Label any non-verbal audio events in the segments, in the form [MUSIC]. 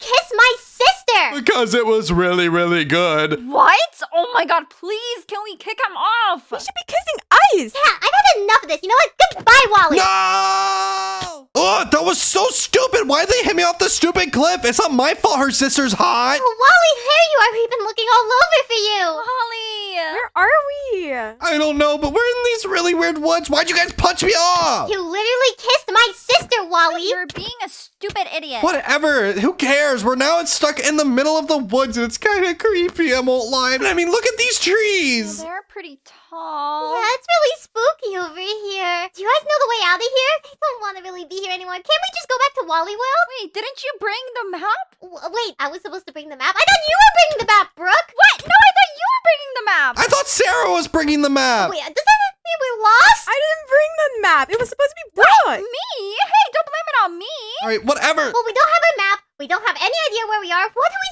you kiss my sister? Because it was really, really good. What? Oh my god, please, can we kick him off? We should be kissing ice. Yeah, I've had enough of this. You know what? Goodbye, Wally. No! Oh, that was so stupid. Why'd they hit me off the stupid cliff? It's not my fault her sister's hot. Oh, Wally, there you are. We've been looking all over for you. Holly! Where are we? I don't know, but we're in these really weird woods. Why'd you guys punch me off? You literally kissed my sister, Wally. You're being a stupid idiot. Whatever. Who cares? We're now stuck in the middle of the woods and it's kind of creepy. I won't lie. I mean, look at these trees. They're pretty tall. Yeah, it's really spooky over here. Do you guys know the way out of here? I don't want to really be here anymore. Can't we just go back to Wally World? Wait, didn't you bring the map? W- wait, I was supposed to bring the map. I thought you were bringing the map, Brooke. What? No, I thought you were bringing the map. I thought Sarah was bringing the map. Wait, does that mean we're lost? I didn't bring the map. It was supposed to be Wait, Brooke. me? Hey, don't blame it on me. All right, whatever. Well, we don't have a map. We don't have any idea where we are. What are we supposed to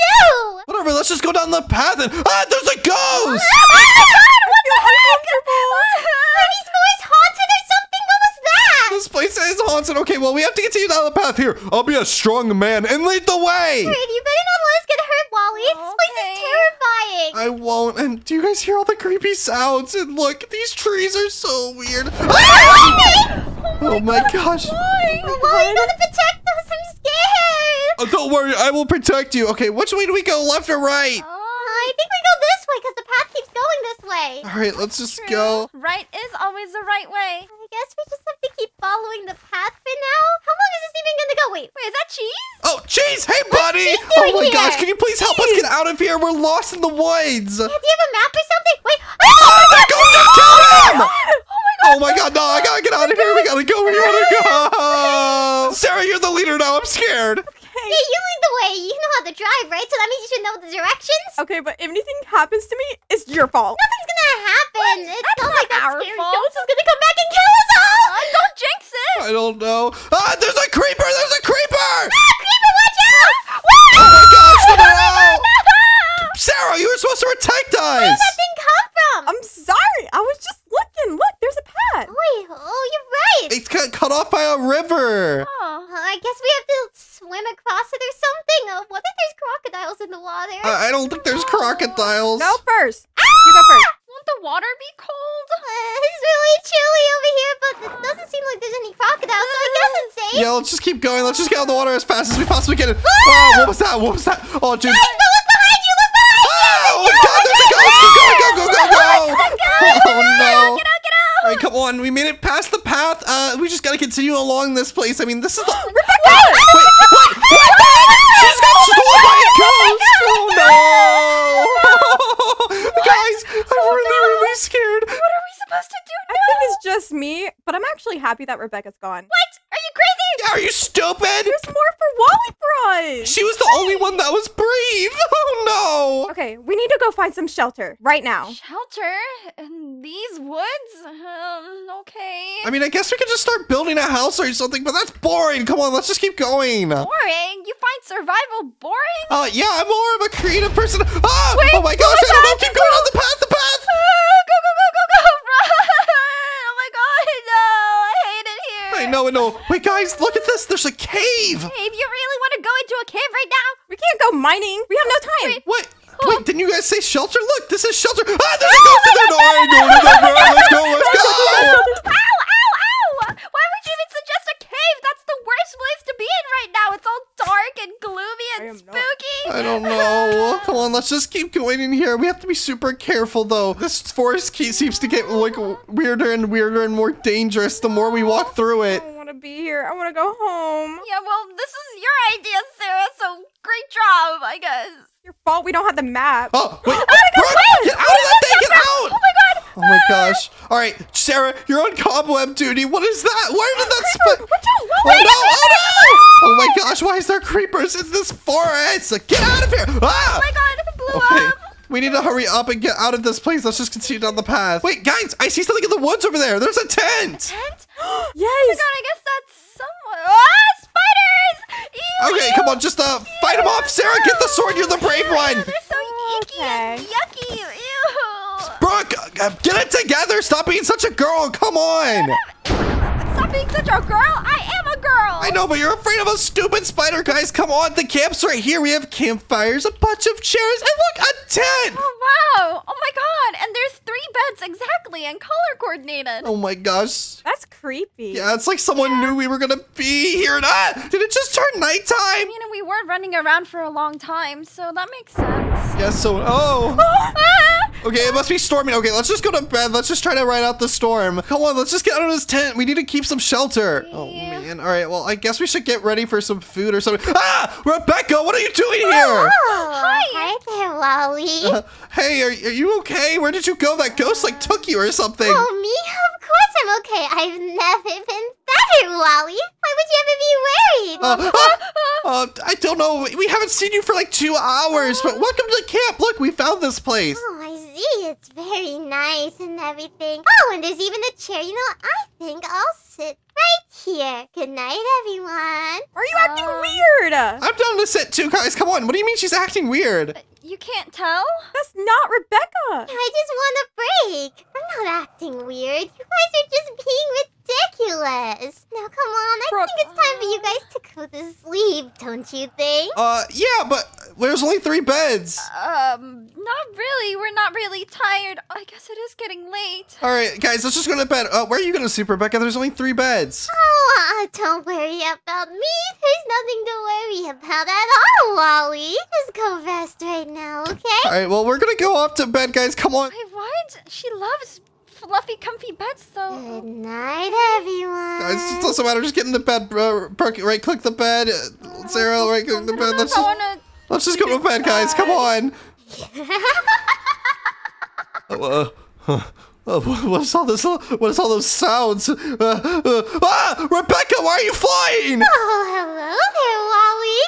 do? Whatever, let's just go down the path and ah, there's a ghost! Oh my god, what the heck? Are these boys haunted or something? What was that? This place is haunted. Okay, well, we have to continue down the path here. I'll be a strong man and lead the way. Dude, you better not let us get hurt, Wally. This place is terrifying. I won't. And do you guys hear all the creepy sounds? And look, these trees are so weird. Wally! Oh my gosh. Why? Wally, you gotta protect us. I'm scared. Oh, don't worry, I will protect you. Okay, which way do we go, left or right? Oh, I think we go this way because the path keeps going this way. All right, let's just true. go. Right is always the right way. I guess we just have to keep following the path for now. How long is this even gonna go? Wait, Wait, is that cheese? Oh, cheese! hey, buddy. Cheese Oh my here? gosh, can you please help us get out of here? We're lost in the woods. yeah, do you have a map or something? Wait. Oh my [LAUGHS] god, just killed oh him! Oh my god. Oh my god, no, I gotta get out of here. We gotta go, we gotta go. [LAUGHS] Sarah, you're the leader now. I'm scared. Yeah, you lead the way. You know how to drive, right? So that means you should know the directions. Okay, but if anything happens to me, it's your fault. Nothing's gonna happen. It's That's not not like that our scary fault. ghost is gonna come back and kill us all. Uh, don't jinx it. I don't know. Ah, there's a creeper! There's a creeper! Ah, creeper, watch out! Oh my gosh, no, no, no! Sarah, you were supposed to protect us. Where did us! that thing come from? I'm sorry. I was just looking. Look, there's a path. Wait, oh, you're right. It's cut, cut off by a river. Oh. Uh, I guess we have to swim across it or something. Uh, what if there's crocodiles in the water? I, I don't think there's crocodiles. Go first. Ah! You go first. Won't the water be cold? Uh, it's really chilly over here, but it doesn't seem like there's any crocodiles, so I safe. Yeah, let's just keep going. Let's just get out of the water as fast as we possibly can. Oh, what was that? What was that? Oh, dude. Guys, no, look behind you! Look behind you! Oh, God, there's a ghost! Keep going, go, go, go, go! Oh, no. Get out, get out. All right, come on. We made it past the path. Uh, we just gotta continue along this place. I mean, this is the. Wait, what? What? She's got stolen by a ghost! Oh no! Guys, I'm really, really scared. What are we supposed to do I now? think it's just me, but I'm actually happy that Rebecca's gone. What? Are you crazy? Are you stupid? There's more for Wally for us. She was the only one that was brave. [LAUGHS] Oh no! Okay, we need to go find some shelter right now. Shelter in these woods? Um, okay. I mean, I guess we could just start building a house or something, but that's boring. Come on, let's just keep going. boring? You find survival boring? Uh, yeah, I'm more of a creative person. Ah! Wait, oh my what gosh, was I don't know. Keep going on the path, the path. Ah, go, go, go, go, go! Run! Oh my god, no! I hate it here. I know, I know. Wait, guys, look at this. There's a cave. Hey, if you really want to go into a cave right now, We can't go mining. We have no time. What? Wait, didn't you guys say shelter? Look, this is shelter. Ah, there's a ghost in there. No, I ain't going in there. Let's go, let's go. Ow, ow, ow! Why would you even suggest a cave? That's the worst place to be in right now. It's all dark and gloomy I and am not. spooky. I don't know. Come on, let's just keep going in here. We have to be super careful, though. This forest key seems to get like weirder and weirder and more dangerous the more we walk through it. I don't want to be here. I want to go home. Yeah, well, this is your idea, Sarah, so great job, I guess. Your fault we don't have the map. Oh, [GASPS] wait, go Brooke, quick! get out of that thing! Get out! Oh my god! Oh my gosh! All right, Sarah, you're on cobweb duty. What is that? Where did that spit? Watch out! Oh no! Oh no! Oh my gosh! Why is there creepers in this forest? Get out of here! Ah! Oh my god, it blew Okay. up. We need to hurry up and get out of this place. Let's just continue down the path. Wait, guys, I see something in the woods over there. There's a tent. Tent? yes. [GASPS] [GASPS] Oh my Yes! god, I guess that's someone. Ah, spiders! Ew, Okay, ew. come on, just uh, fight them off. Sarah, get the sword. You're the brave one. They're so icky and Okay. yucky. Ew. Brooke, uh, get it together. Stop being such a girl. Come on. [LAUGHS] Stop being such a girl. I am a girl. I know, but you're afraid of a stupid spider, guys. Come on, the camp's right here. We have campfires, a bunch of chairs, and look, a tent. Oh wow! Oh my god! And there's three beds exactly and color coordinated. Oh my gosh. That's creepy. Yeah, it's like someone knew we were gonna be here. And, ah, did it just turn nighttime? I nighttime? mean, we were running around for a long time, so that makes sense. Yes, so, oh. [LAUGHS] Ah! Okay, it must be storming. Okay, let's just go to bed. Let's just try to ride out the storm. Come on, let's just get out of this tent. We need to keep some shelter. Oh, man. All right, well, I guess we should get ready for some food or something. Ah! Rebecca, what are you doing here? Oh, Hi. hi there, Wally. [LAUGHS] Hey, are, are you okay? Where did you go? That ghost, like, took you or something. Oh, me? Of course I'm okay. I've never been better, Wally. Why would you ever be worried? Uh, uh, uh, I don't know. We haven't seen you for like two hours, but welcome to the camp. Look, we found this place. Oh, I see. It's very nice and everything. Oh, and there's even a chair. You know, I think I'll sit right here. Good night, everyone. Are you acting weird? I'm down to sit too, guys. Come on. What do you mean she's acting weird? You can't tell? That's not Rebecca. I just want a break. I'm not acting weird. You guys are just being ridiculous. Now, come on. I Brooke. think it's time for you guys to go to sleep, don't you think? Uh, yeah, but there's only three beds. Um, not really. We're not really tired. I guess it is getting late. All right, guys, let's just go to bed. Uh, where are you going to sleep, Rebecca? There's only three beds. Oh, uh, don't worry about me. There's nothing to worry about at all, Wally. Just go rest right now, okay? All right, well, we're going to go off to bed, guys. Come on. Wait, what? She loves fluffy, comfy beds, though. Good night, everyone. Guys, it doesn't matter. Just get in the bed. Uh, right click the bed. Uh, Sarah, right click the bed. Let's I just, wanna. Let's just go to bed, guys. Come on. Uh, uh, uh, what is all this? What is all those sounds? Uh, uh, ah, Rebecca, why are you flying? Oh, hello there, Wally.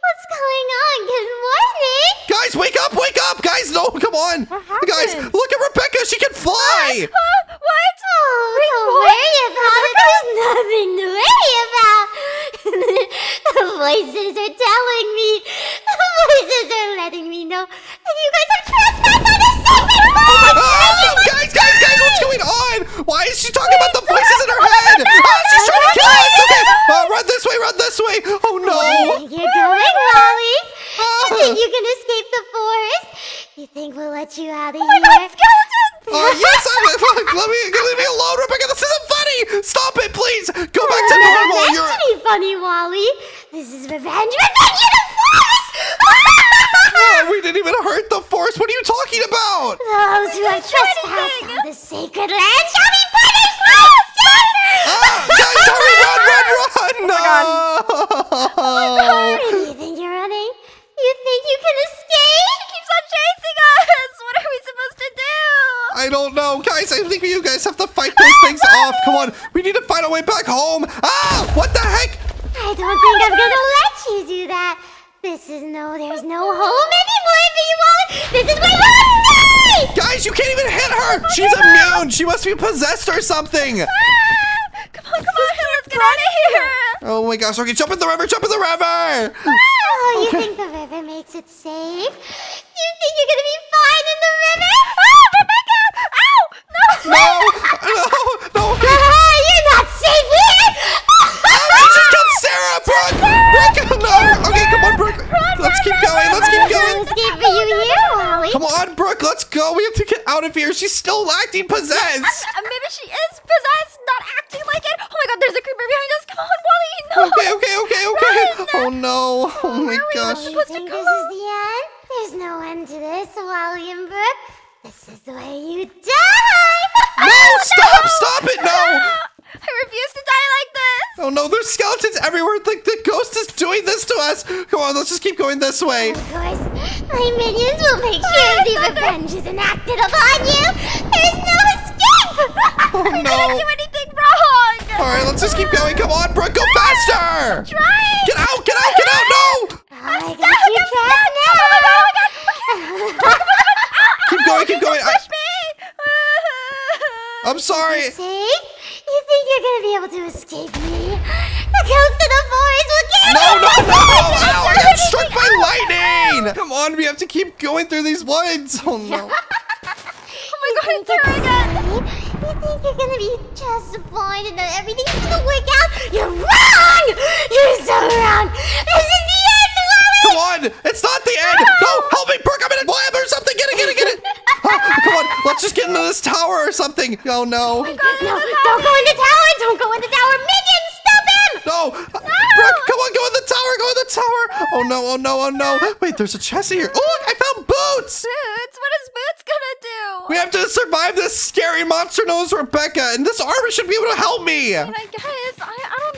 What's going on? Good morning. Guys, wake up, wake up, guys! No, come on, guys! Look at Rebecca; she can fly. Huh? what? Oh, don't worry about it. There's nothing to worry about. The voices are telling me. The voices are letting me know that you guys have trespassed on a sacred forest. Ah, guys, guys, guys! What's going on? Why is she talking about the voices in her head? Ah, she's trying to kill us. Okay, uh, run this way, run this way. Oh no! You're going, Wally? You Ah. think you can escape the forest? You think we'll let you out of Oh my here? god, skeletons! Uh, [LAUGHS] yes, I'm. [LAUGHS] Let me funny, Wally. This is revenge. Revenge in the forest! [LAUGHS] Ah, we didn't even hurt the forest. What are you talking about? Those who have trespassed anything. on the sacred land shall be punished by the Ah, guys, [LAUGHS] hurry, run, run, run! No! Where [LAUGHS] do you think you're running? You think you can escape? keeps on chasing us! What are we supposed to do? I don't know, guys. I think you guys have to fight those things off. Come on, we need to find a way back home. Ah, what the heck? I don't think I'm gonna let you do that. This is no, there's no home anymore for you, Wally. This is where you die! Guys, you can't even hit her. She's immune. She must be possessed or something. Ah! Come on, come on, let's get out of here! Oh my gosh. Okay, jump in the river. Jump in the river. Oh, you think the river makes it safe? You think you're gonna be fine in the river? Ah, Rebecca! Ow! No! No, no, no. You're not safe here! She just killed Sarah, Brooke. Brooke, no. Okay, come on, Brooke. Let's keep going. Let's keep No going. escape for you here, Wally. Come on, Brooke. Let's go. We have to get out of here. She's still acting possessed. Uh, maybe she is possessed, not acting like it. Oh my god, there's a creeper behind us. Come on, Wally. No. Okay, okay, okay, okay. Oh no. Oh my Where are we gosh. You supposed to think go? this is the end? There's no end to this, Wally and Brooke. This is the way you die! No, [LAUGHS] oh, stop, stop it, no. [LAUGHS] I refuse to die like this. Oh no, there's skeletons everywhere. The, the ghost is doing this to us. Come on, let's just keep going this way. Of course, my minions will make sure [LAUGHS] the revenge is enacted upon you. There's no escape. Oh I didn't do anything wrong. All right, let's just keep going. Come on, Brooke, go faster. Trying. Get out, get out, get out. No. I got you oh trapped now. Oh Keep going, keep going. I, Push me. I'm sorry. Safe? You think you're gonna be able to escape me? The ghost of the forest will get No, you! no, no. Ow, I got struck by [LAUGHS] lightning. Come on, we have to keep going through these woods. Oh no. [LAUGHS] oh my god, it's again. You think you're gonna be just fine and that everything's gonna work out? [LAUGHS] You're wrong! You're so wrong! This is the end, Wally! Come on! It's not the Let's just get into this tower or something! Oh no! No, don't go in the tower! Don't go in the tower! Minions, stop him! No! Brooke, come on, go in the tower! Go in the tower! Oh no, oh no, oh no! Wait, there's a chest here. Oh, look, I found boots! Boots? What is Boots gonna do? We have to survive this scary monster known as Rebecca, and this armor should be able to help me! And I guess I, I don't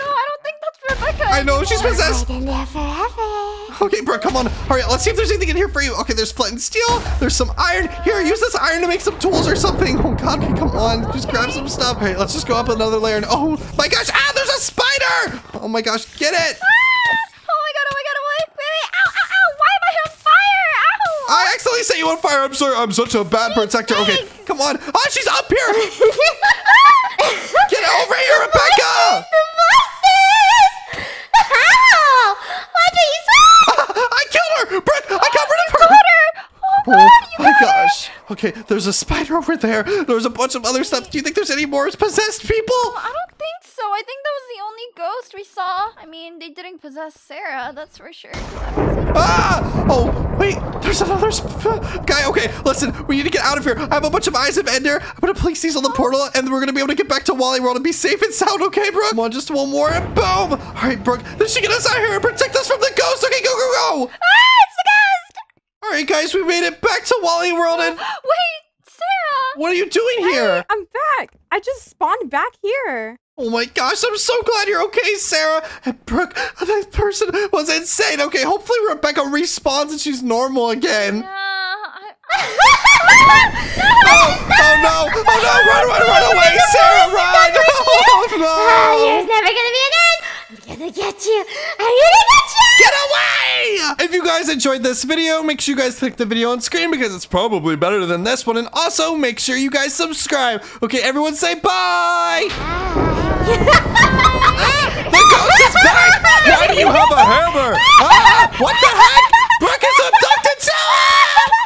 Rebecca. I know, she's possessed! I've been there forever. Okay, bro, come on. All right, let's see if there's anything in here for you. Okay, there's flint and steel. There's some iron. Here, use this iron to make some tools or something. Oh, God, okay, come on. Just grab some stuff. All right, let's just go up another layer. And, oh, my gosh. Ah, there's a spider. Oh, my gosh. Get it. Ah! Oh my god! Oh my god! Wait! Wait! Wait! Ow! Ow! Ow! Why am I on fire? Ow! I accidentally set you on fire. I'm sorry. I'm such a bad protector. Okay, come on. Oh, she's up here. [LAUGHS] Get over here, Rebecca. [LAUGHS] The voices! How? Why do you say? I killed her. Brooke, I got rid of her. Oh Oh god! You my got her. gosh. Okay, there's a spider over there. There's a bunch of other stuff. Do you think there's any more possessed people? I don't think so. I think that was the only ghost we saw. I mean, they didn't possess Sarah, that's for sure. I haven't seen her. Ah! Oh, wait, there's another sp- guy. Okay, listen, we need to get out of here. I have a bunch of eyes of Ender. I'm gonna place these on the portal, and then we're gonna be able to get back to Wally World and be safe and sound. Okay, Brooke? Come on, just one more, and boom! All right, Brooke, this should get us out of here and protect us from the ghost. Okay, go, go, go! Ah! It's the ghost! All right, guys, we made it back to Wally World, and Wait! Sarah! what are you doing here? I'm back. I just spawned back here. Oh my gosh, I'm so glad you're okay, Sarah. And Brooke, that person was insane. Okay, hopefully Rebecca respawns and she's normal again. Yeah, I, Oh, oh no! Oh no! Run, run, run away, Sarah! Run! Oh no! gonna get you. I'm gonna get you. Get away! If you guys enjoyed this video, make sure you guys click the video on screen because it's probably better than this one. And also, make sure you guys subscribe. Okay, everyone say bye! ah, the ghost is back! Why do you have a hammer? Ah, what the heck? Brooke is abducted Sarah!